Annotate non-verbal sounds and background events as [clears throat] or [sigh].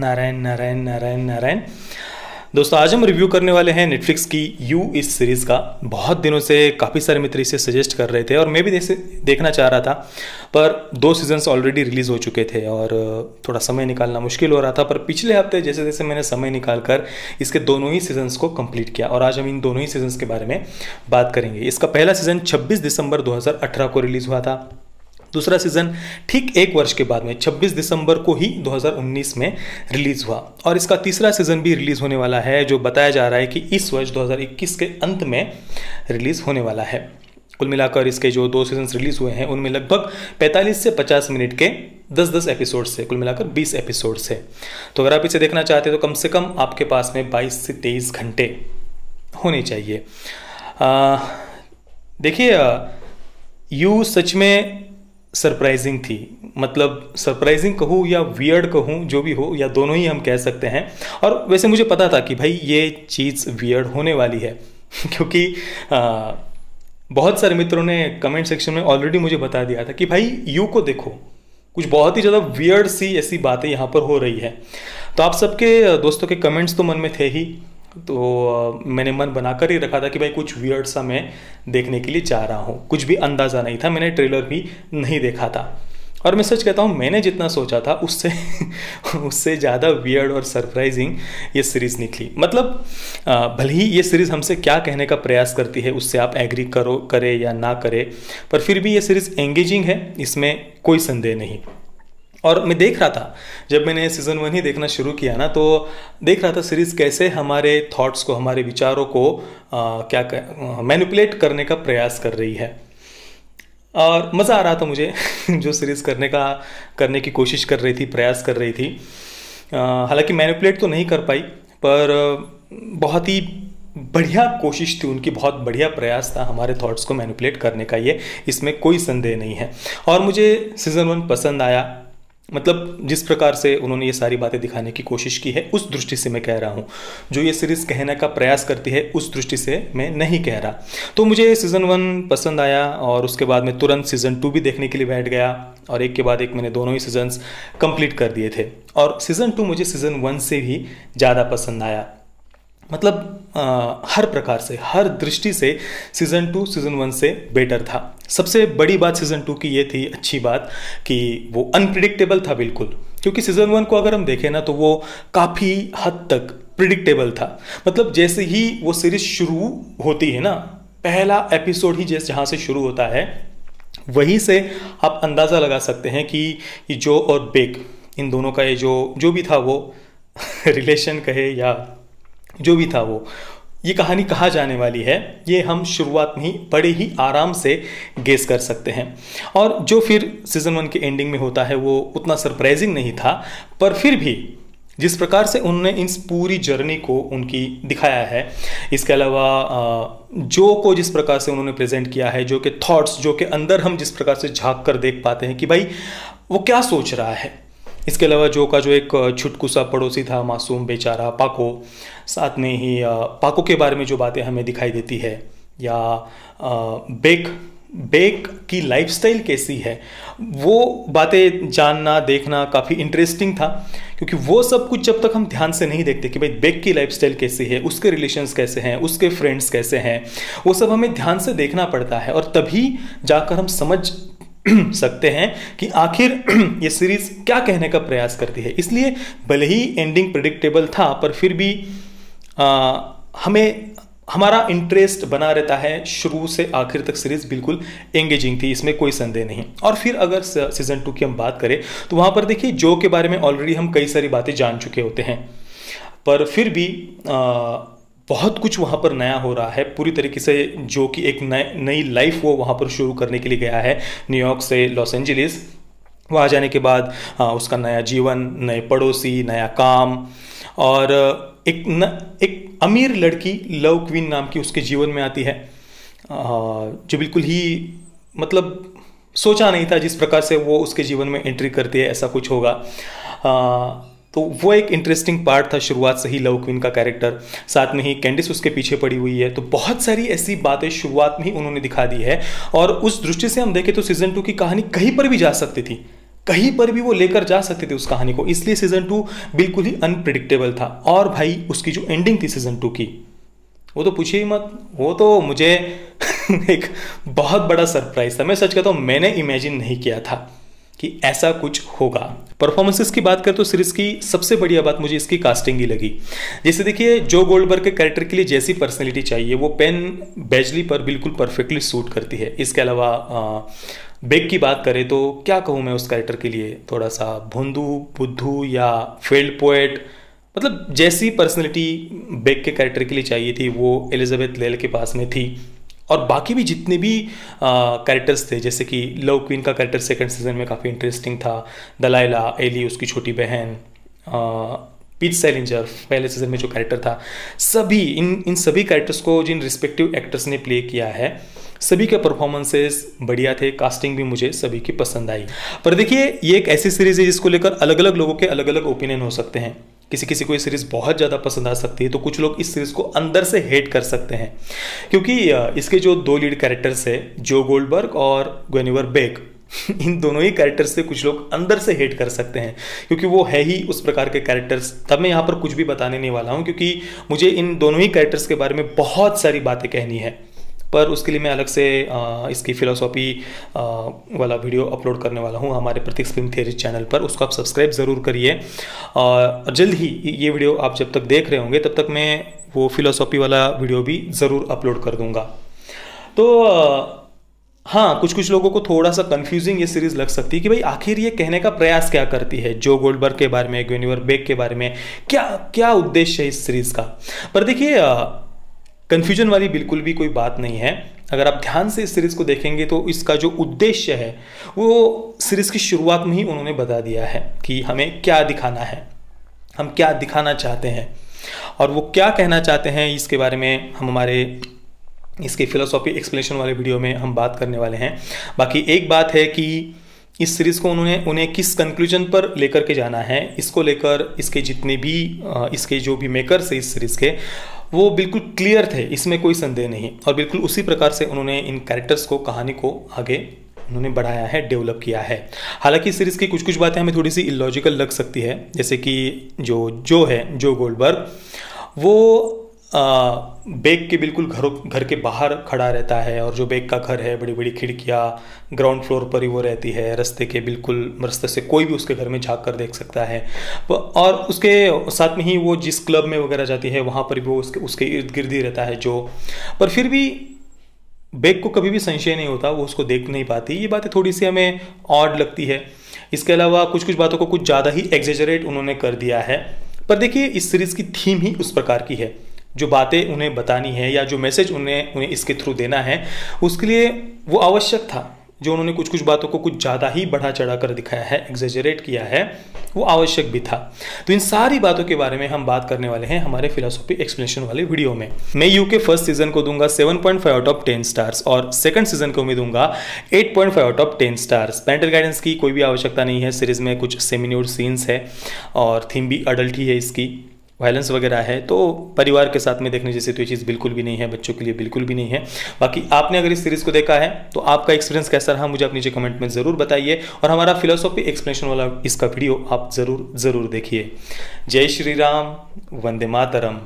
नारायण नारायण नारायण नारायण। दोस्तों, आज हम रिव्यू करने वाले हैं नेटफ्लिक्स की यू इस सीरीज़ का। बहुत दिनों से काफ़ी सारे मित्र इसे सजेस्ट कर रहे थे और मैं भी देख, देखना चाह रहा था, पर दो सीजन्स ऑलरेडी रिलीज़ हो चुके थे और थोड़ा समय निकालना मुश्किल हो रहा था, पर पिछले हफ़्ते जैसे जैसे मैंने समय निकाल कर इसके दोनों ही सीजन्स को कंप्लीट किया और आज हम इन दोनों ही सीजन्स के बारे में बात करेंगे। इसका पहला सीज़न छब्बीस दिसंबर दो हज़ार अठारह को रिलीज़ हुआ था। दूसरा सीज़न ठीक एक वर्ष के बाद में 26 दिसंबर को ही 2019 में रिलीज़ हुआ। और इसका तीसरा सीज़न भी रिलीज़ होने वाला है, जो बताया जा रहा है कि इस वर्ष 2021 के अंत में रिलीज़ होने वाला है। कुल मिलाकर इसके जो दो सीज़न रिलीज़ हुए हैं, उनमें लगभग 45 से 50 मिनट के 10-10 एपिसोड से, कुल मिलाकर 20 एपिसोड से। तो अगर आप इसे देखना चाहते हैं तो कम से कम आपके पास में 22 से 23 घंटे होने चाहिए। देखिए यू सच में सरप्राइजिंग थी। मतलब सरप्राइजिंग कहूँ या वियर्ड कहूँ जो भी हो या दोनों ही हम कह सकते हैं। और वैसे मुझे पता था कि भाई ये चीज़ वियर्ड होने वाली है। [laughs] क्योंकि आ, बहुत सारे मित्रों ने कमेंट सेक्शन में ऑलरेडी मुझे बता दिया था कि भाई यू को देखो। कुछ बहुत ही ज़्यादा वियर्ड सी ऐसी बातें यहाँ पर हो रही है। तो आप सबके दोस्तों के कमेंट्स तो मन में थे ही। तो मैंने मन बनाकर ही रखा था कि भाई कुछ वियर्ड सा मैं देखने के लिए चाह रहा हूँ। कुछ भी अंदाज़ा नहीं था, मैंने ट्रेलर भी नहीं देखा था। और मैं सच कहता हूँ, मैंने जितना सोचा था, उससे [laughs] उससे ज़्यादा वियर्ड और सरप्राइजिंग ये सीरीज़ निकली। मतलब भले ही ये सीरीज़ हमसे क्या कहने का प्रयास करती है, उससे आप एग्री करो, करे या ना करे, पर फिर भी ये सीरीज़ एंगेजिंग है, इसमें कोई संदेह नहीं। और मैं देख रहा था जब मैंने सीज़न वन ही देखना शुरू किया ना तो देख रहा था सीरीज़ कैसे हमारे थॉट्स को हमारे विचारों को आ, क्या मैनिपुलेट करने का प्रयास कर रही है। और मज़ा आ रहा था मुझे [laughs] जो सीरीज़ करने का करने की कोशिश कर रही थी प्रयास कर रही थी। हालाँकि मैनिपुलेट तो नहीं कर पाई पर बहुत ही बढ़िया कोशिश थी उनकी बहुत बढ़िया प्रयास था हमारे थॉट्स को मैनिपुलेट करने का ये इसमें कोई संदेह नहीं है। और मुझे सीज़न वन पसंद आया मतलब जिस प्रकार से उन्होंने ये सारी बातें दिखाने की कोशिश की है, उस दृष्टि से मैं कह रहा हूँ। जो ये सीरीज़ कहने का प्रयास करती है, उस दृष्टि से मैं नहीं कह रहा। तो मुझे सीज़न वन पसंद आया और उसके बाद मैं तुरंत सीज़न टू भी देखने के लिए बैठ गया और एक के बाद एक मैंने दोनों ही सीजन्स कंप्लीट कर दिए थे। और सीज़न टू मुझे सीज़न वन से भी ज़्यादा पसंद आया। मतलब आ, हर प्रकार से हर दृष्टि से सीज़न टू सीज़न वन से बेटर था। सबसे बड़ी बात सीज़न टू की ये थी अच्छी बात कि वो अनप्रिडिक्टेबल था बिल्कुल। क्योंकि सीज़न वन को अगर हम देखें ना तो वो काफ़ी हद तक प्रिडिक्टेबल था। मतलब जैसे ही वो सीरीज़ शुरू होती है ना पहला एपिसोड ही जैसे जहाँ से शुरू होता है वहीं से आप अंदाज़ा लगा सकते हैं कि ये जो और बेग इन दोनों का ये जो जो भी था वो [laughs] रिलेशन कहे या जो भी था वो। ये कहानी कहाँ जाने वाली है। ये हम शुरुआत में ही बड़े ही आराम से गेस कर सकते हैं। और जो फिर सीज़न वन के एंडिंग में होता है, वो उतना सरप्राइजिंग नहीं था, पर फिर भी जिस प्रकार से उन्होंने इस पूरी जर्नी को उनकी दिखाया है, इसके अलावा जो को जिस प्रकार से उन्होंने प्रेजेंट किया है, जो कि थॉट्स जो के अंदर हम जिस प्रकार से झाँक कर देख पाते हैं कि भाई, वो क्या सोच रहा है? इसके अलावा जो का जो एक छुटकू सा पड़ोसी था, मासूम, बेचारा, पाको, साथ में ही पाको के बारे में जो बातें हमें दिखाई देती है, या बेक बेक की लाइफस्टाइल कैसी है, वो बातें जानना, देखना काफ़ी इंटरेस्टिंग था, क्योंकि वो सब कुछ जब तक हम ध्यान से नहीं देखते कि भाई बेक की लाइफस्टाइल कैसी है, उसके रिलेशंस कैसे हैं, उसके फ्रेंड्स कैसे हैं, वो सब हमें ध्यान से देखना पड़ता है, और तभी जाकर हम समझ [clears throat] सकते हैं कि आखिर [clears throat] ये सीरीज़ क्या कहने का प्रयास करती है। इसलिए भले ही एंडिंग प्रिडिक्टेबल था पर फिर भी आ, हमें हमारा इंटरेस्ट बना रहता है शुरू से आखिर तक सीरीज़ बिल्कुल एंगेजिंग थी इसमें कोई संदेह नहीं। और फिर अगर सीज़न टू की हम बात करें तो वहाँ पर देखिए जो के बारे में ऑलरेडी हम कई सारी बातें जान चुके होते हैं। पर फिर भी आ, बहुत कुछ वहाँ पर नया हो रहा है। पूरी तरीके से जो कि एक नई लाइफ वो वहाँ पर शुरू करने के लिए गया है। न्यूयॉर्क से लॉस एंजलिस वहाँ जाने के बाद आ, उसका नया जीवन नए पड़ोसी नया काम और एक न, एक अमीर लड़की लव क्वीन नाम की उसके जीवन में आती है। जो बिल्कुल ही मतलब सोचा नहीं था जिस प्रकार से वो उसके जीवन में एंट्री करती है ऐसा कुछ होगा। आ, तो वो एक इंटरेस्टिंग पार्ट था शुरुआत से ही लव क्वीन का कैरेक्टर साथ में ही कैंडिस उसके पीछे पड़ी हुई है। तो बहुत सारी ऐसी बातें शुरुआत में ही उन्होंने दिखा दी है। और उस दृष्टि से हम देखें तो सीज़न टू की कहानी कहीं पर भी जा सकती थी। कहीं पर भी वो लेकर जा सकते थे उस कहानी को। इसलिए सीज़न टू बिल्कुल ही अनप्रिडिक्टेबल था। और भाई, उसकी जो एंडिंग थी सीज़न टू की, वो तो पूछिए ही मत। वो तो मुझे [laughs] एक बहुत बड़ा सरप्राइज़ था। मैं सच कहता हूँ, मैंने इमेजिन नहीं किया था। कि ऐसा कुछ होगा। परफॉर्मेंसेस की बात करें तो सीरीज़ की सबसे बढ़िया बात मुझे इसकी कास्टिंग ही लगी। जैसे देखिए जो गोल्डबर्ग के कैरेक्टर के लिए जैसी पर्सनैलिटी चाहिए, वो पेन बेजली पर बिल्कुल परफेक्टली सूट करती है। इसके अलावा बेग की बात करें तो क्या कहूँ मैं उस कैरेक्टर के लिए? थोड़ा सा भुंदू, बुद्धू या फेल्ड पोएट मतलब जैसी पर्सनैलिटी बेग के कैरेक्टर के लिए चाहिए थी, वो एलिजाबेथ लेल के पास में थी। और बाकी भी जितने भी कैरेक्टर्स थे, जैसे कि लव क्वीन का कैरेक्टर सेकंड सीज़न में काफ़ी इंटरेस्टिंग था दलाइला एली उसकी छोटी बहन पीच सैलेंजर पहले सीज़न में जो कैरेक्टर था, सभी, इन इन सभी कैरेक्टर्स को जिन रिस्पेक्टिव एक्टर्स ने प्ले किया है, सभी के परफॉर्मेंसेस बढ़िया थे कास्टिंग भी मुझे सभी की पसंद आई। पर देखिए, ये एक ऐसी सीरीज़ है जिसको लेकर अलग अलग लोगों के अलग अलग ओपिनियन हो सकते हैं। किसी किसी को ये सीरीज़ बहुत ज़्यादा पसंद आ सकती है तो कुछ लोग इस सीरीज़ को अंदर से हेट कर सकते हैं। क्योंकि इसके जो दो लीड कैरेक्टर्स है जो गोल्डबर्ग और ग्वेनिवर बेक [laughs] इन दोनों ही कैरेक्टर्स से कुछ लोग अंदर से हेट कर सकते हैं। क्योंकि वो है ही उस प्रकार के कैरेक्टर्स तब मैं यहाँ पर कुछ भी बताने नहीं वाला हूँ, क्योंकि मुझे इन दोनों ही कैरेक्टर्स के बारे में बहुत सारी बातें कहनी है। पर उसके लिए मैं अलग से इसकी फ़िलोसॉफ़ी वाला वीडियो अपलोड करने वाला हूँ हमारे प्रतीक फ़िल्म थियरी चैनल पर। उसको आप सब्सक्राइब ज़रूर करिए। और जल्द ही ये वीडियो आप जब तक देख रहे होंगे, तब तक मैं वो फ़िलोसॉफ़ी वाला वीडियो भी ज़रूर अपलोड कर दूँगा। तो हाँ कुछ कुछ लोगों को थोड़ा सा कंफ्यूजिंग ये सीरीज़ लग सकती है कि भाई, आखिर ये कहने का प्रयास क्या करती है? जो गोल्डबर्ग के बारे में ग्वेनिवर बेग के बारे में, क्या क्या उद्देश्य है इस सीरीज़ का? पर देखिए कन्फ्यूज़न वाली बिल्कुल भी कोई बात नहीं है। अगर आप ध्यान से इस सीरीज़ को देखेंगे तो इसका जो उद्देश्य है, वो सीरीज़ की शुरुआत में ही उन्होंने बता दिया है कि हमें क्या दिखाना है, हम क्या दिखाना चाहते हैं और वो क्या कहना चाहते हैं, इसके बारे में हम हमारे, इसके फिलोसॉफी एक्सप्लेनेशन वाले वीडियो में हम बात करने वाले हैं। बाकी एक बात है कि इस सीरीज़ को उन्होंने, उन्हें किस कंक्लूजन पर लेकर के जाना है, इसको लेकर इसके जितने भी इसके जो भी मेकर्स है इस सीरीज़ के वो बिल्कुल क्लियर थे, इसमें कोई संदेह नहीं। और बिल्कुल उसी प्रकार से उन्होंने इन कैरेक्टर्स को, कहानी को आगे उन्होंने बढ़ाया है डेवलप किया है। हालाँकि सीरीज़ की कुछ कुछ बातें हमें थोड़ी सी इलॉजिकल लग सकती है, जैसे कि जो जो है, जो गोल्डबर्ग वो बेग के बिल्कुल घरों, घर के बाहर खड़ा रहता है और जो बेग का घर है बड़ी बड़ी खिड़कियाँ ग्राउंड फ्लोर पर ही वो रहती है, रास्ते के बिल्कुल रास्ते से कोई भी उसके घर में झाँक कर देख सकता है। और उसके साथ में ही वो जिस क्लब में वगैरह जाती है, वहाँ पर भी वो उसके उसके इर्द गिर्द ही रहता है जो। पर फिर भी बेग को कभी भी संशय नहीं होता, वो उसको देख नहीं पाती। ये बातें थोड़ी सी हमें ऑड लगती है। इसके अलावा कुछ कुछ बातों को कुछ ज़्यादा ही एग्जेजरेट उन्होंने कर दिया है। पर देखिए, इस सीरीज़ की थीम ही उस प्रकार की है। जो बातें उन्हें बतानी है या जो मैसेज उन्हें उन्हें इसके थ्रू देना है, उसके लिए वो आवश्यक था। जो उन्होंने कुछ कुछ बातों को कुछ ज़्यादा ही बढ़ा चढ़ा कर दिखाया है एग्जेजरेट किया है, वो आवश्यक भी था। तो इन सारी बातों के बारे में हम बात करने वाले हैं हमारे फिलोसॉफी एक्सप्लेनेशन वाले वीडियो में। मैं यू के फ़र्स्ट सीज़न को दूँगा 7.5 आउट ऑफ़ 10 स्टार्स और सेकंड सीज़न को मैं दूँगा 8.5 out of 10 stars parental guidance की कोई भी आवश्यकता नहीं है सीरीज़ में कुछ सेमिन्यूड सीन्स है और थीम भी अडल्ट ही है इसकी। वायलेंस वगैरह है तो परिवार के साथ में देखने जैसे तो ये चीज़ बिल्कुल भी नहीं है, बच्चों के लिए बिल्कुल भी नहीं है। बाकी आपने अगर इस सीरीज़ को देखा है तो आपका एक्सपीरियंस कैसा रहा, मुझे आप नीचे कमेंट में ज़रूर बताइए। और हमारा फिलोसॉफी एक्सप्लेनेशन वाला इसका वीडियो आप ज़रूर ज़रूर देखिए। जय श्री राम, वंदे मातरम।